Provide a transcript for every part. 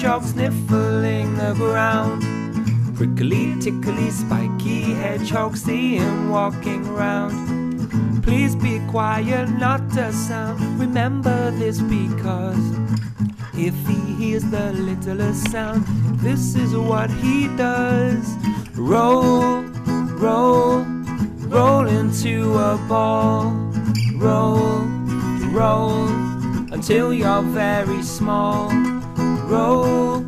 hedgehog sniffling the ground. Prickly, tickly, spiky hedgehog, see him walking round. Please be quiet, not a sound. Remember this because if he hears the littlest sound, this is what he does. Roll, roll, roll into a ball. Roll, roll until you're very small. Roll,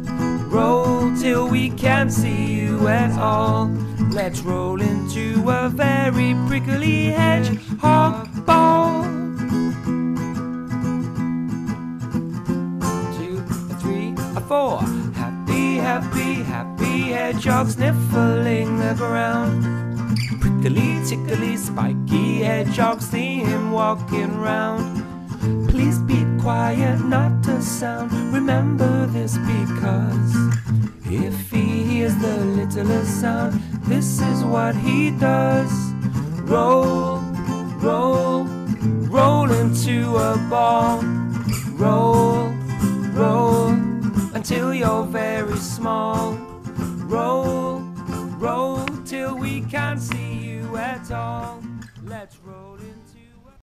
roll till we can't see you at all. Let's roll into a very prickly hedgehog ball. Two, three, four. Happy, happy, happy hedgehog sniffling the ground. Prickly, tickly, spiky hedgehog, see him walking round. Please quiet, not a sound. Remember this because if he hears the littlest sound, this is what he does. Roll, roll, roll into a ball. Roll, roll until you're very small. Roll, roll till we can't see you at all.